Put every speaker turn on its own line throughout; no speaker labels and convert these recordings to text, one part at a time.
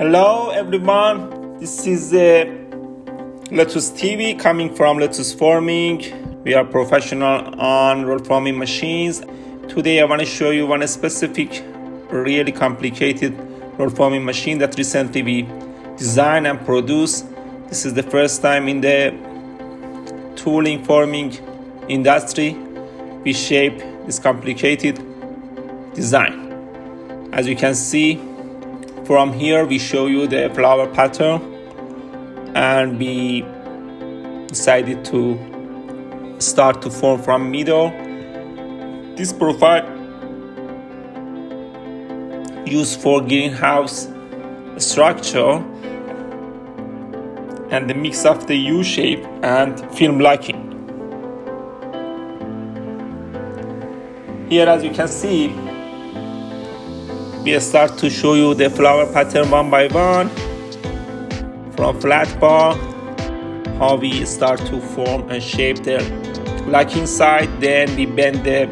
Hello everyone, this is uh, Lotos TV coming from Lotos Forming. We are professional on roll forming machines. Today I want to show you one specific really complicated roll forming machine that recently we designed and produced. This is the first time in the tooling forming industry we shape this complicated design. As you can see from here we show you the flower pattern and we decided to start to form from middle. This profile used for greenhouse structure and the mix of the U shape and film locking. Here as you can see we start to show you the flower pattern one by one. From flat bar how we start to form and shape the locking side then we bend the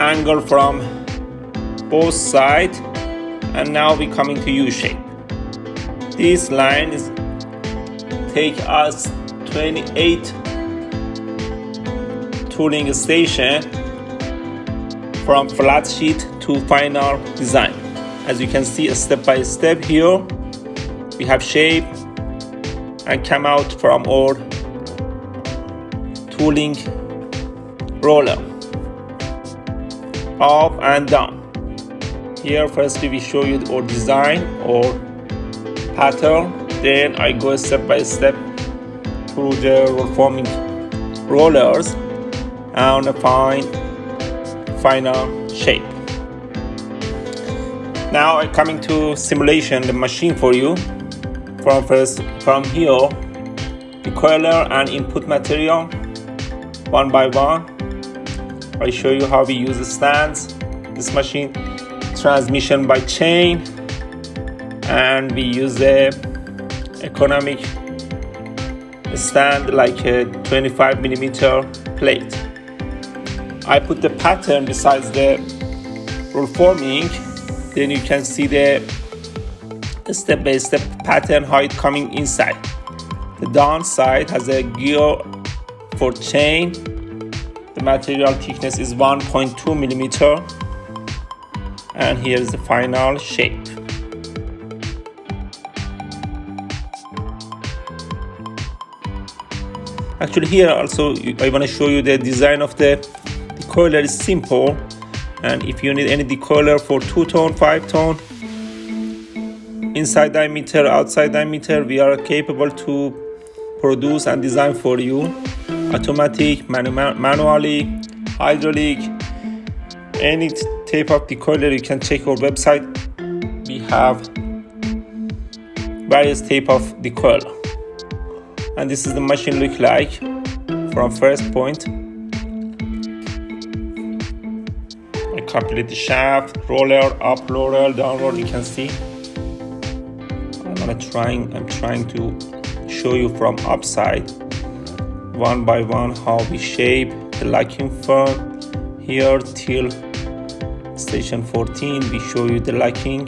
angle from both sides and now we coming to U shape. This line is take us 28 tooling station from flat sheet to final design. As you can see a step by step here, we have shape and come out from our tooling roller up and down. Here firstly we show you our design or pattern then I go step by step through the forming rollers and find final shape. Now I'm coming to simulation the machine for you. From first from here, the coiler and input material one by one. I show you how we use the stands. This machine transmission by chain and we use the economic stand like a 25 millimeter plate. I put the pattern besides the roll forming then you can see the step by step pattern how it coming inside. The down side has a gear for chain. The material thickness is 1.2 millimeter. And here is the final shape. Actually here also I want to show you the design of the decoiler is simple. And if you need any decoiler for 2 tone 5 tone inside diameter outside diameter we are capable to produce and design for you. Automatic manu manually hydraulic any type of decoiler you can check our website. We have various type of decoiler and this is the machine look like from first point complete the shaft, roller, up roller, down roller, you can see. I'm gonna trying I'm trying to show you from upside. One by one how we shape the locking from here till station 14 we show you the locking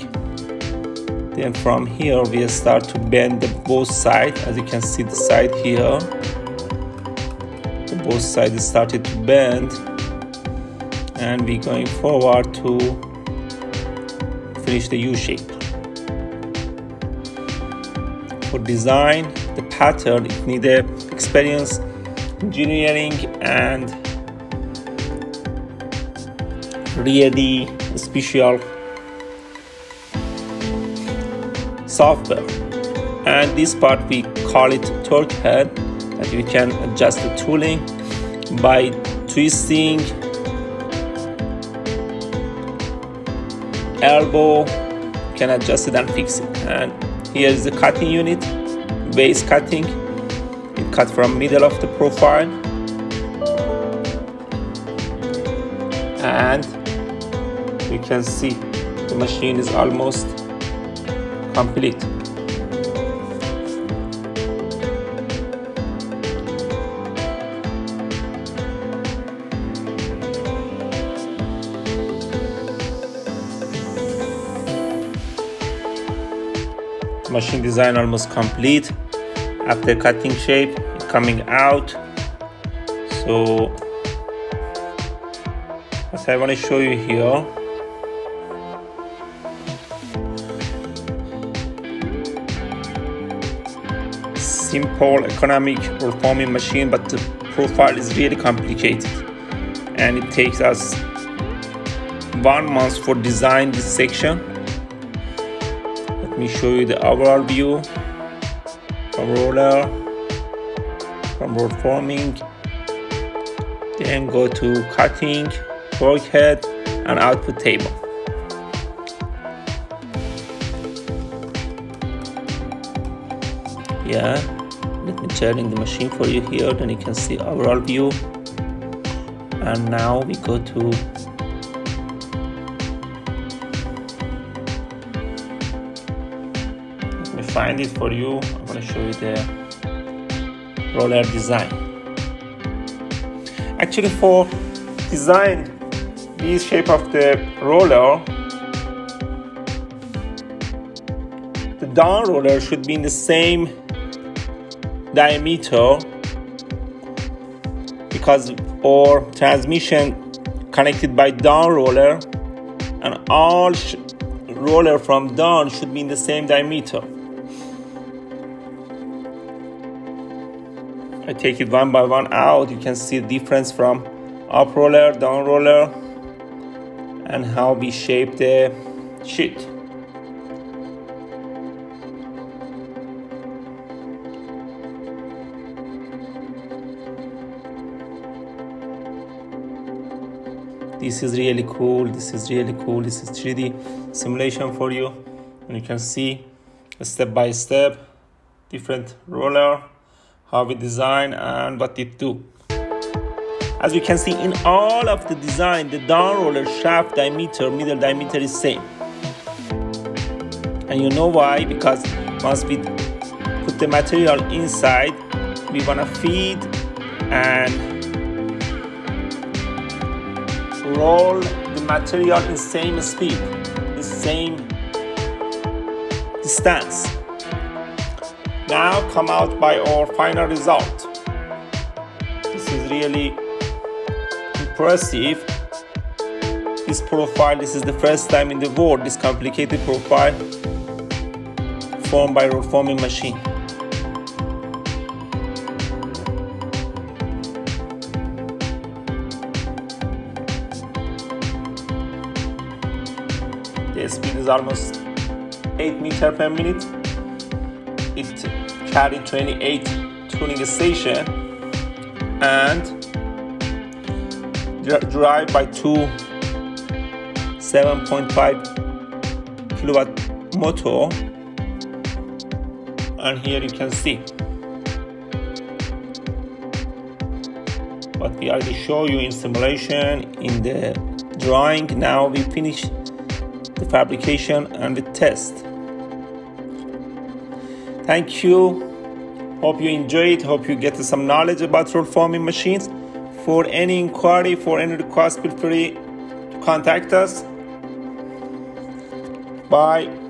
then from here we start to bend the both side. As you can see the side here. The both sides started to bend and we're going forward to finish the U shape. For design, the pattern it needs experience, engineering and really special software and this part we call it Turk head that you can adjust the tooling by twisting elbow can adjust it and fix it. And here is the cutting unit base cutting. It cut from middle of the profile. And you can see the machine is almost complete machine design almost complete. After cutting shape coming out. So what I want to show you here. Simple economic roll-forming machine but the profile is really complicated. And it takes us one month for design this section let me show you the overall view. From roller from roll forming. Then go to cutting workhead and output table. Yeah let me turn in the machine for you here then you can see overall view. And now we go to find it for you I'm to show you the roller design. Actually for design this shape of the roller the down roller should be in the same diameter because our transmission connected by down roller and all roller from down should be in the same diameter I take it one by one out. You can see the difference from up roller down roller and how we shape the sheet. This is really cool. This is really cool. This is 3d simulation for you. And you can see step by step different roller how we design and what it do. As we can see in all of the design the down roller shaft diameter middle diameter is same. And you know why? Because once we put the material inside we want to feed and roll the material in same speed, the same distance. Now come out by our final result. This is really impressive. This profile, this is the first time in the world this complicated profile formed by roll forming machine. the speed is almost 8 meter per minute carried 28 tooling station and drive by two 7.5 kilowatt motor and here you can see what we already show you in simulation in the drawing now we finish the fabrication and the test. Thank you. Hope you enjoyed. Hope you get some knowledge about roll forming machines. For any inquiry, for any request, feel free to contact us. Bye.